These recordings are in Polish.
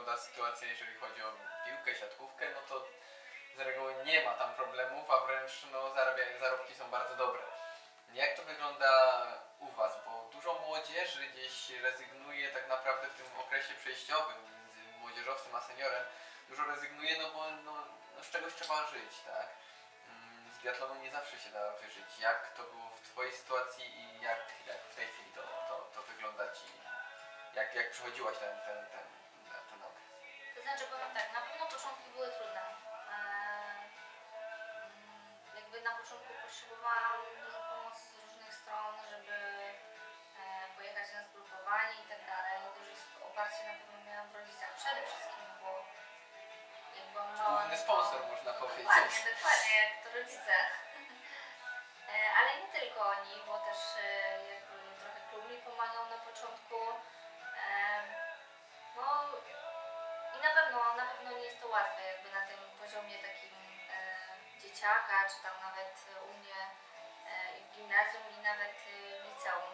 wygląda sytuacja, jeżeli chodzi o piłkę, siatkówkę, no to z reguły nie ma tam problemów, a wręcz no, zarabia, zarobki są bardzo dobre. Jak to wygląda u Was? Bo dużo młodzieży gdzieś rezygnuje tak naprawdę w tym okresie przejściowym między młodzieżowcem a seniorem. Dużo rezygnuje, no bo no, no z czegoś trzeba żyć, tak? Mm, Z biatlonu nie zawsze się da wyżyć. Jak to było w Twojej sytuacji i jak, jak w tej chwili to, to, to wygląda Ci? Jak, jak przechodziłaś ten, ten, ten? To znaczy powiem tak, na pewno początki były trudne. Eee, jakby na początku potrzebowałam dużo pomocy z różnych stron, żeby e, pojechać na zgrupowanie i tak dalej. Duże oparcie na pewno miałam w rodzicach przede wszystkim, bo jak byłam mała... Główny sponsor można powiedzieć. Dokładnie, dokładnie, jak to rodzice. E, Ale nie tylko oni, bo też e, jakby trochę klub mi pomagał na początku. E, No i na pewno, na pewno nie jest to łatwe jakby na tym poziomie takim e, dzieciaka, czy tam nawet u mnie e, w gimnazjum i nawet e, w liceum.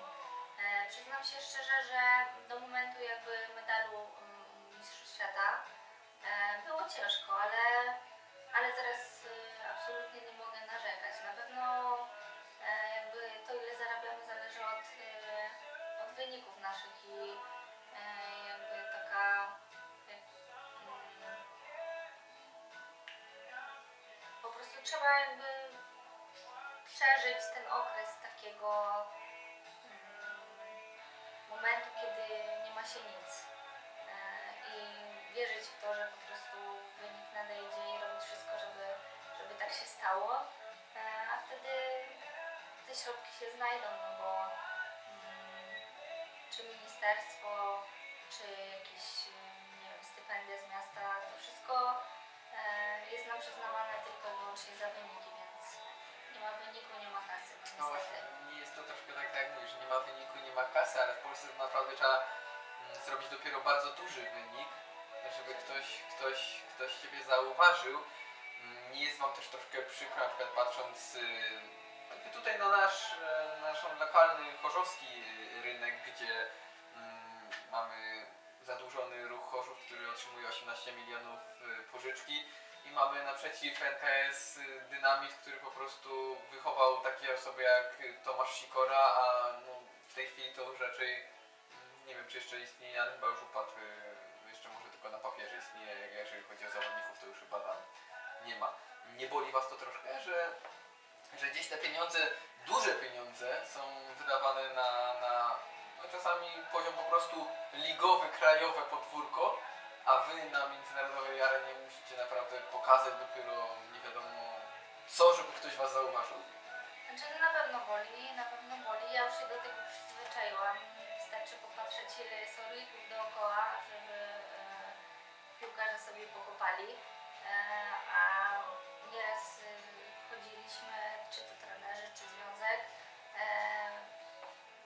E, Przyznam się szczerze, że do momentu jakby medalu mm, Mistrzostw Świata e, było ciężko, ale ale teraz y, absolutnie nie mogę narzekać. Na pewno e, jakby trzeba jakby przeżyć ten okres takiego mm, momentu, kiedy nie ma się nic e, i wierzyć w to, że po prostu wynik nadejdzie i robić wszystko, żeby, żeby tak się stało, e, a wtedy te środki się znajdą, no bo mm, czy ministerstwo, czy jakieś nie wiem, stypendia z miasta, to wszystko jest nam przyznawane tylko i wyłącznie za wyniki, więc nie ma wyniku, nie ma kasy, No no właśnie, jest to troszkę tak, tak jak mówisz, nie ma wyniku, nie ma kasy, ale w Polsce naprawdę trzeba mm, zrobić dopiero bardzo duży wynik, żeby ktoś, ktoś, ktoś Ciebie zauważył. Mm, Nie jest Wam też troszkę przykro, na przykład patrząc y, tutaj na nasz, e, nasz lokalny chorzowski y, rynek, gdzie mm, mamy zadłużony ruch Chorzów, który otrzymuje 18 milionów y, pożyczki i mamy naprzeciw NKS Dynamit, który po prostu wychował takie osoby jak Tomasz Sikora, a no, w tej chwili to już raczej mm, nie wiem czy jeszcze istnieje, ale chyba już upadł. y, Jeszcze może tylko na papierze istnieje, jeżeli chodzi o zawodników, to już chyba tam nie ma. Nie boli Was to troszkę, że, że gdzieś te pieniądze, duże pieniądze są wydawane na, na no czasami poziom po prostu ligowy, krajowe podwórko, a Wy na międzynarodowej arenie musicie naprawdę pokazać dopiero nie wiadomo co, żeby ktoś Was zauważył. Znaczy na pewno boli, na pewno boli. Ja już się do tego przyzwyczaiłam. Wystarczy popatrzeć ile jest orlików dookoła, żeby e, piłkarze sobie pokopali. E, a nieraz e, chodziliśmy, czy to trenerzy, czy związek, e,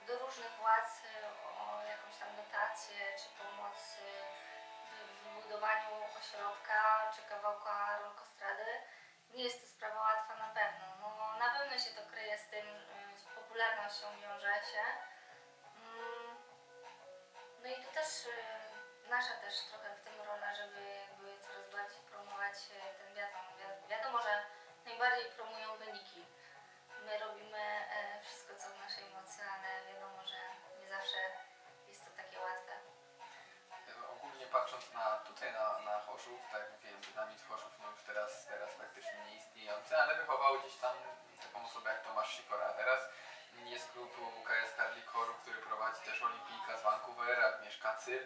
do różnych władz e, o jakąś tam dotację, czy pomoc e, w wybudowaniu ośrodka, czy kawałka rolkostrady. Nie jest to sprawa łatwa na pewno. No, na pewno się to kryje z tym, y, z popularnością wiąże się. Mm, No i tu też y, nasza też trochę w tym rola, żeby jakby coraz bardziej promować y, ten biatlon. Wi- Wiadomo, że najbardziej promują wyniki. My robimy wszystko, co w naszej mocy, ale wiadomo, że nie zawsze patrząc na tutaj na, na Chorzów, tak jak dynamit Chorzów no już teraz, teraz praktycznie nieistniejący, ale wychował gdzieś tam taką osobę jak Tomasz Sikora. A teraz jest klub UKS Karli Chorzów, który prowadzi też Olimpijka z Vancouvera, Agnieszka Cyr.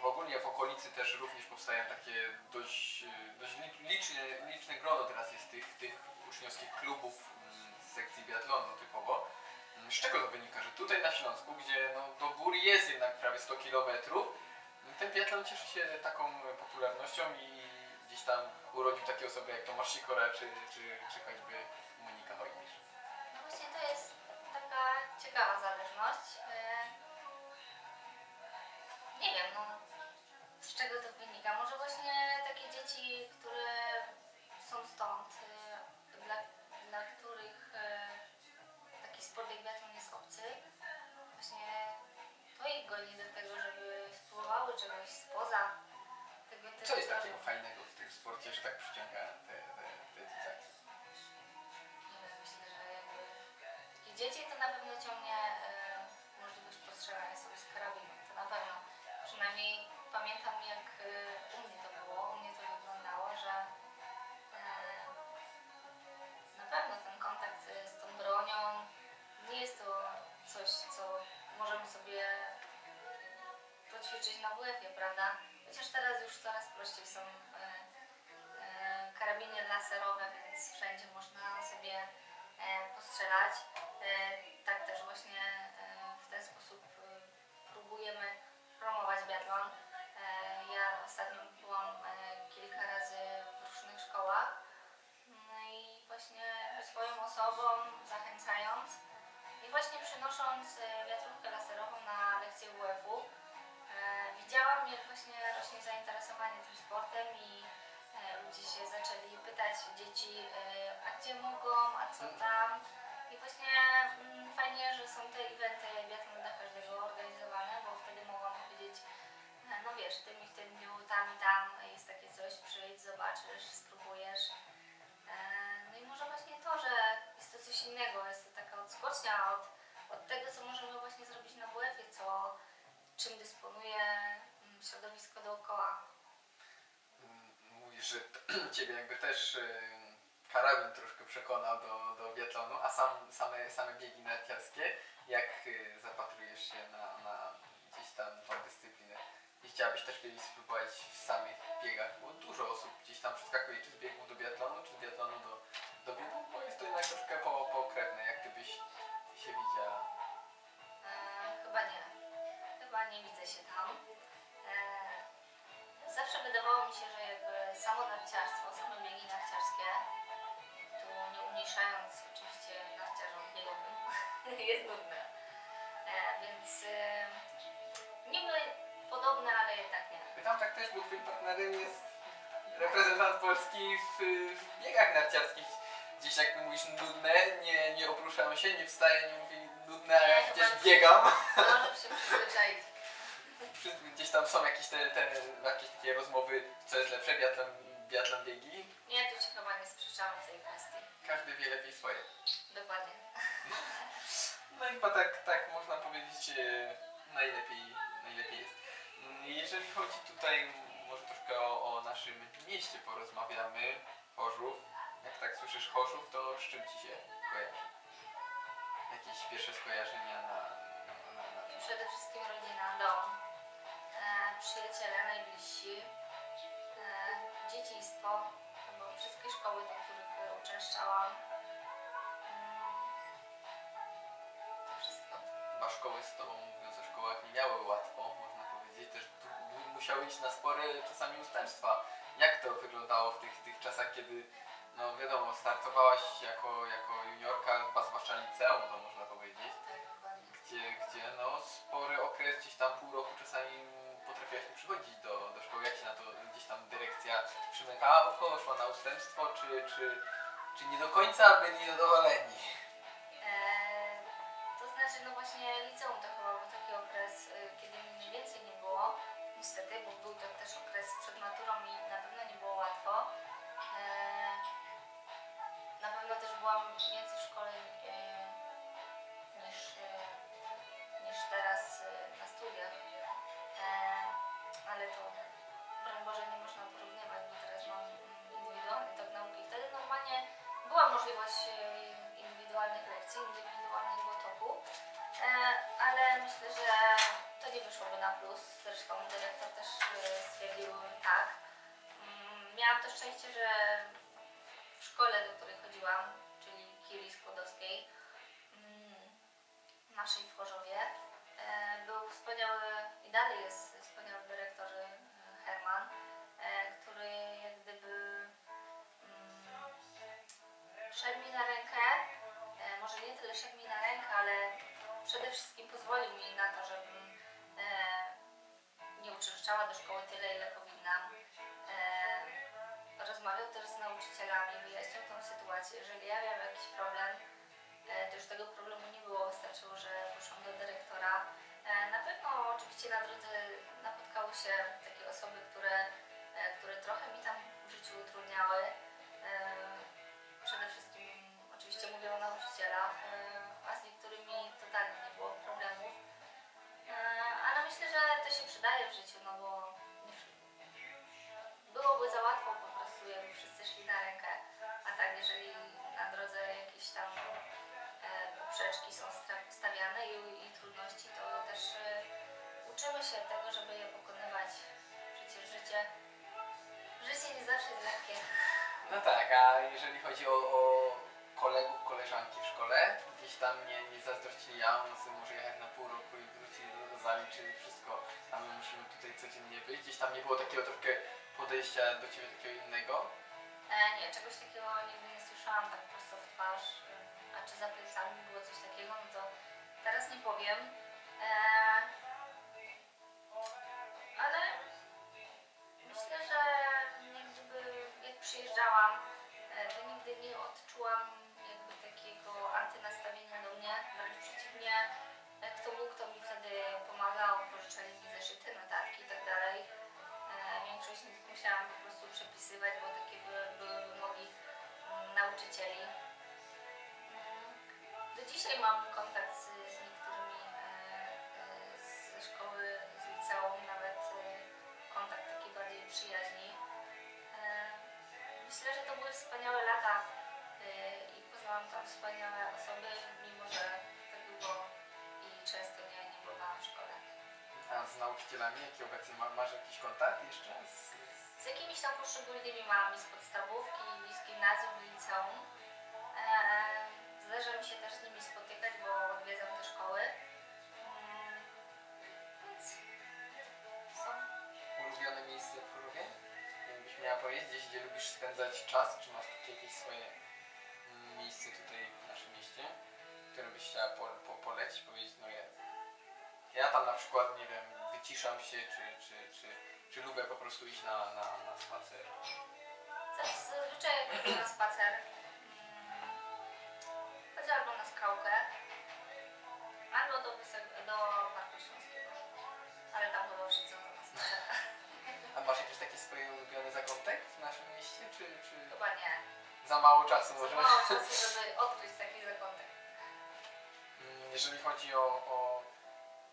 W ogólnie w okolicy też również powstają takie dość, dość lic- liczne, liczne grono teraz jest tych, tych uczniowskich klubów mm, z sekcji biatlonu typowo. Mm, Z czego to wynika, że tutaj na Śląsku, gdzie no, do góry jest jednak prawie 100 kilometrów, ten biatlon cieszy się taką popularnością i gdzieś tam urodził takie osoby jak Tomasz Sikora czy, czy, czy choćby Monika Hojnisz. No właśnie to jest taka ciekawa zależność. E, Nie wiem, no z czego to wynika. Może właśnie takie dzieci, które są stąd, e, dzieci to na pewno ciągnie e, możliwość postrzelania sobie z karabinu. To na pewno. Przynajmniej pamiętam jak e, u mnie to było, u mnie to wyglądało, że e, na pewno ten kontakt z tą bronią nie jest to coś, co możemy sobie poćwiczyć na WF-ie, prawda? Chociaż teraz już coraz prościej są karabiny laserowe, więc wszędzie można sobie postrzelać. E, tak też właśnie e, w ten sposób e, próbujemy promować biatlon. E, ja ostatnio byłam e, kilka razy w różnych szkołach no i właśnie swoją osobą zachęcając i właśnie przynosząc e, wiatrówkę laserową na lekcję WF-u e, widziałam jak właśnie rośnie zainteresowanie tym sportem i e, ludzie się zaczęli pytać dzieci, e, a gdzie mogą, a co tam. I właśnie mm, fajnie, że są te eventy biatlon dla każdego organizowane, bo wtedy mogą powiedzieć, e, no wiesz, w tym i w tym dniu, tam i tam jest takie coś, przyjdź, zobaczysz, spróbujesz. E, No i może właśnie to, że jest to coś innego, jest to taka odskocznia od, od tego, co możemy właśnie zrobić na WF-ie, co, czym dysponuje mm, środowisko dookoła. Mówisz, że ciebie jakby też y, karabin troszkę przekonał do, do biatlonu, a sam, same, same biegi narciarskie, jak y, zapatrujesz się na, na gdzieś tam tą dyscyplinę? I chciałabyś też kiedyś spróbować w samych biegach, bo dużo osób gdzieś tam przeskakuje czy z biegów do biatlonu, czy z biatlonu do, do biegu, bo jest to jednak troszkę po, jak ty byś się widziała. E, chyba nie. Chyba nie widzę się tam. E, zawsze wydawało mi się, że jakby samo narciarstwo, same biegi narciarskie, tu nie umniejszając oczywiście narciarzom biegowym, jest nudne. E, więc e, niby podobne, ale jednak nie. Pytam tak też, bo twoim partnerem jest reprezentant Polski w, w biegach narciarskich. Gdzieś jak mówisz nudne, nie, nie opruszam się, nie wstaję, nie mówię nudne, a ja przecież biegam. Może się przyzwyczaić. Gdzieś tam są jakieś te, te jakieś takie rozmowy, co jest lepsze, biatlon, biatlon biegi. Nie, tu się chyba nie sprzeczamy w tej kwestii. Każdy wie lepiej swoje. Dokładnie. No i chyba tak, tak można powiedzieć e, najlepiej, najlepiej jest. Jeżeli chodzi tutaj może troszkę o, o naszym mieście porozmawiamy, Chorzów. Jak tak słyszysz Chorzów, to z czym Ci się kojarzy? Jakieś pierwsze skojarzenia na, na, na, Przede wszystkim rodzina, dom, przyjaciele najbliżsi, e, dzieciństwo, bo wszystkie szkoły, do których e, uczęszczałam. To wszystko. Chyba szkoły z Tobą, mówiąc o szkołach, nie miały łatwo, można powiedzieć. Też musiały iść na spore czasami ustępstwa. Jak to wyglądało w tych, tych czasach, kiedy, no wiadomo, startowałaś jako, jako juniorka, chyba zwłaszcza liceum, to można powiedzieć, Tak, gdzie, gdzie no spory okres, gdzieś tam pół roku czasami potrafiłaś nie przychodzić do, do szkoły. Jak się na to gdzieś tam dyrekcja przymykała oko, szła na ustępstwo, czy, czy, czy nie do końca byli zadowoleni? E, to znaczy, no właśnie liceum to chyba był taki okres, e, kiedy mniej więcej nie było, niestety, bo był to też okres przed maturą i na pewno nie było łatwo. E, na pewno też byłam więcej w szkole ale to broń Boże nie można porównywać, bo teraz mam indywidualny tok nauki. Wtedy normalnie była możliwość e, indywidualnych lekcji, indywidualnego toku, e, ale myślę, że to nie wyszłoby na plus. Zresztą dyrektor też e, stwierdził tak. Mm, Miałam to szczęście, że w szkole, do której chodziłam, czyli Kiri Skłodowskiej, mm, naszej w Chorzowie, był wspaniały i dalej jest szedł mi na rękę, e, może nie tyle szedł mi na rękę, ale przede wszystkim pozwolił mi na to, żebym e, nie uczęszczała do szkoły tyle, ile powinnam. E, rozmawiał też z nauczycielami, wyjaśniał tą sytuację. Jeżeli ja miałam jakiś problem, to już tego problemu nie było, wystarczyło, że poszłam do dyrektora. Na pewno oczywiście na drodze napotkały się takie osoby, które, które trochę mi tam w życiu utrudniały. Przede wszystkim oczywiście mówię o nauczycielach, e, a z niektórymi totalnie nie było problemów. E, Ale myślę, że to się przydaje w życiu, no bo byłoby za łatwo po prostu, jakby wszyscy szli na rękę. A tak, jeżeli na drodze jakieś tam e, poprzeczki są stawiane i, i trudności, to też uczymy się tego, żeby je pokonywać. Przecież życie, życie nie zawsze jest lekkie. No tak, a jeżeli chodzi o, o kolegów, koleżanki w szkole, gdzieś tam nie, nie zazdrościli, a on sobie może jechać na pół roku i wróci zaliczyli wszystko, a my musimy tutaj codziennie być. Gdzieś tam nie było takiego troszkę podejścia do ciebie takiego innego. E, nie, czegoś takiego nigdy nie słyszałam tak prosto w twarz. A czy za plecami było coś takiego, no to teraz nie powiem. E, ale myślę, że jak przyjeżdżałam, e, to nigdy nie odczułam jakby takiego antynastawienia do mnie. Wręcz przeciwnie, e, kto mógł, to mi wtedy pomagał, pożyczali mi zeszyty, notatki i tak. E, Większość z nich musiałam po prostu przepisywać, bo takie były, były wymogi mm, nauczycieli. Mm, Do dzisiaj mam kontakt z, z niektórymi ze szkoły, z liceum, nawet kontakt taki bardziej przyjaźni. E, Myślę, że to były wspaniałe lata e, i poznałam tam wspaniałe osoby, mimo że tak długo i często nie, nie bywałam w szkole. A z nauczycielami, jaki obecnie ma, masz jakiś kontakt jeszcze? Z, z... Jakimiś tam poszczególnymi mamami z podstawówki, z gimnazjum, liceum. Eee, zdarza mi się też z nimi spotykać, bo odwiedzam te szkoły. Mm, więc są. ulubione miejsce w Chorzowie? Miała powiedzieć, gdzie lubisz spędzać czas, czy masz takie jakieś swoje mm, miejsce tutaj w naszym mieście, które byś chciała po, po, polecić, powiedzieć, no ja, ja tam na przykład, nie wiem, wyciszam się, czy, czy, czy, czy lubię po prostu iść na, na, na spacer. Zazwyczaj idę na spacer, mm, chodzę albo na skałkę, albo do, do Parku Śląskiego. Ale tam chyba wszyscy na spacer. A masz jakieś takie swoje ulubione zakątek w naszym mieście, czy, czy Chyba nie. za mało czasu Za może? mało czasu, żeby odkryć taki zakątek. Mm, jeżeli chodzi o, o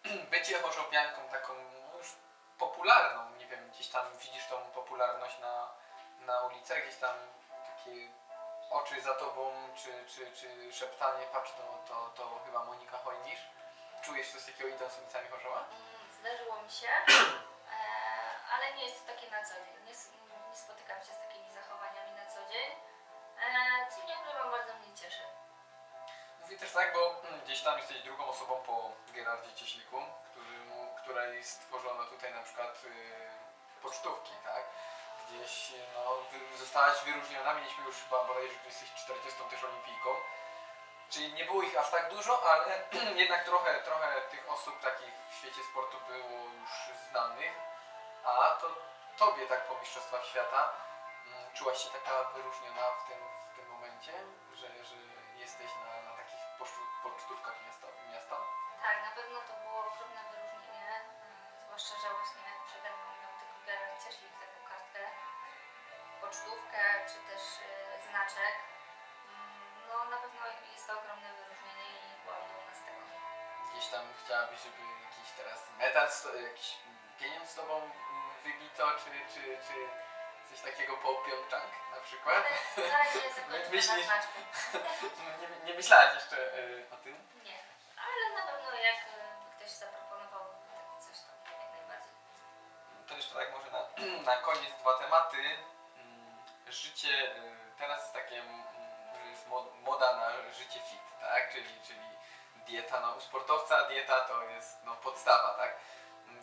bycie chorzowianką taką no już popularną, nie wiem, gdzieś tam widzisz tą popularność na, na ulicach, gdzieś tam takie oczy za tobą, czy, czy, czy szeptanie, patrz, to, to, to chyba Monika Hojnisz. Czujesz coś takiego idąc ulicami Chorzowa? Mm, Zdarzyło mi się, ale nie jest to takie na co dzień. Nie, nie spotykam się z takimi zachowaniami na co dzień. E, co nie ukrywam, bardzo mnie cieszy. Mówię też tak, bo mm, gdzieś tam jesteś drugą osobą po Gerardzie Cieśliku, który, mu- której stworzono tutaj na przykład yy, pocztówki, tak? Gdzieś no, wy, zostałaś wyróżniona, mieliśmy już chyba bodajże, że jesteś 40 też olimpijką. Czyli nie było ich aż tak dużo, ale jednak trochę, trochę tych osób takich w świecie sportu było już znanych. A to tobie tak po Mistrzostwach Świata mm, czułaś się taka wyróżniona w tym, w tym momencie, że, że jesteś na, na takich pocztówkach miasta, miasta? Tak, na pewno to było ogromne wyróżnienie, e, zwłaszcza, że właśnie przede mną miał tylko Gerard Cieślik taką kartkę, pocztówkę czy też e, znaczek. Mm, No na pewno jest to ogromne wyróżnienie i byłam dumna z tego. Gdzieś tam chciałabyś, żeby jakiś teraz medal, jakiś pieniądz z tobą mm, wybito, czy, czy, czy coś takiego po na przykład? Ale Myślisz- nie, nie myślałaś jeszcze y, o tym? Nie, ale na pewno jak e, ktoś zaproponował coś, to jak najbardziej. To jeszcze tak może na, na koniec dwa tematy. Mm, Życie, y, teraz jest takie, mm, jest mod- moda na życie fit, tak? Czyli, czyli dieta, no u sportowca dieta to jest no, podstawa, tak?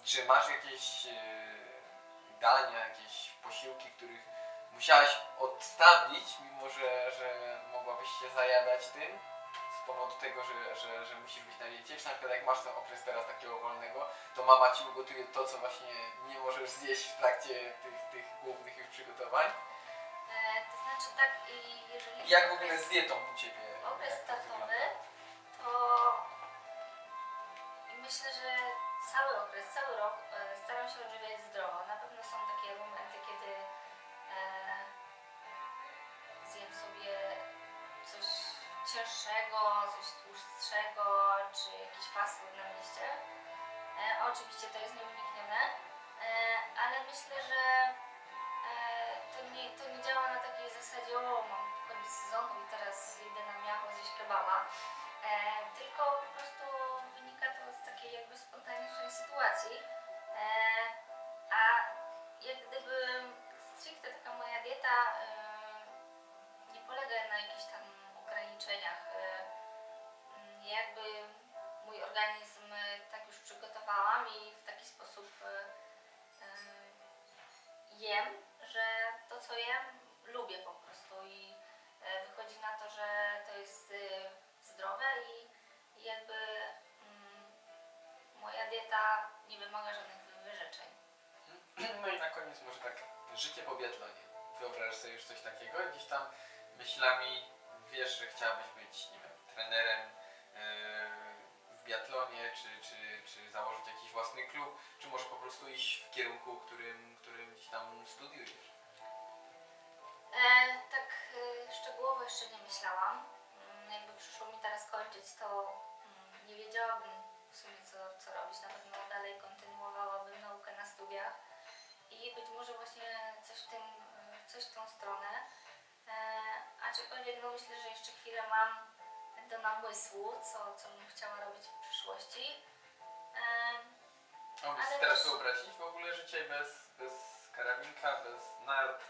Czy masz jakieś y, dania, jakieś posiłki, których musiałaś odstawić, mimo że, że mogłabyś się zajadać tym? Z powodu tego, że, że, że musisz być na diecie, czy na przykład jak masz ten okres teraz takiego wolnego, to mama ci ugotuje to, co właśnie nie możesz zjeść w trakcie tych, tych głównych już przygotowań. E, to znaczy tak, jeżeli... Jak w ogóle z dietą u Ciebie? Okres startowy, to myślę, że cały okres, cały rok e, staram się odżywiać zdrowo. Na pewno są takie momenty, kiedy e, zjem sobie coś cięższego, coś tłustszego, czy jakiś fast food na mieście. E, oczywiście to jest nieuniknione, e, ale myślę, że e, to, nie, to nie działa na takiej zasadzie, o mam koniec sezonu i teraz idę na miasto zjeść kebaba. E, tylko po prostu jakby spontanicznej sytuacji. E, a jak gdyby stricte taka moja dieta e, nie polega na jakichś tam ograniczeniach. E, jakby mój organizm tak już przygotowałam i w taki sposób jem, że to co jem lubię po prostu i wychodzi na to, że to jest zdrowe i, jakby moja dieta nie wymaga żadnych wyrzeczeń. No i na koniec może tak życie po biatlonie. Wyobrażasz sobie już coś takiego? Gdzieś tam myślami wiesz, że chciałabyś być, nie wiem, trenerem yy, w biatlonie, czy, czy, czy założyć jakiś własny klub, czy może po prostu iść w kierunku, którym, którym gdzieś tam studiujesz. E, tak e, szczegółowo jeszcze nie myślałam. Mm, Jakby przyszło mi teraz kończyć, to mm, nie wiedziałabym w sumie co, co robić. Na pewno dalej kontynuowałabym naukę na studiach i być może właśnie coś w, tym, coś w tą stronę. E, aczkolwiek no myślę, że jeszcze chwilę mam do namysłu, co, co bym chciała robić w przyszłości. E, Ale sobie teraz też- wyobrazić w ogóle życie bez, bez karabinka, bez nart?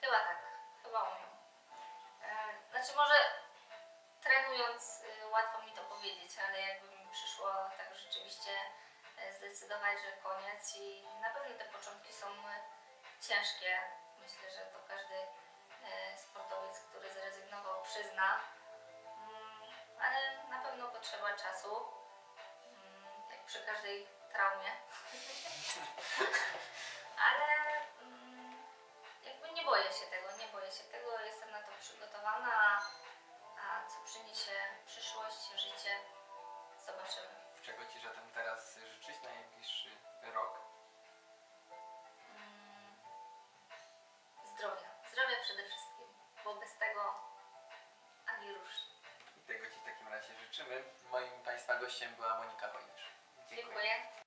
Chyba tak, chyba umiem. E, Znaczy może trenując y, łatwo mi to powiedzieć, ale jakby mi przyszło tak rzeczywiście e, zdecydować, że koniec i na pewno te początki są e, ciężkie. Myślę, że to każdy sportowiec, który zrezygnował przyzna. Mm, Ale na pewno potrzeba czasu, mm, jak przy każdej traumie. ale mm, jakby nie boję się tego, nie boję się tego, gościem była Monika Wojnysz. Dziękuję.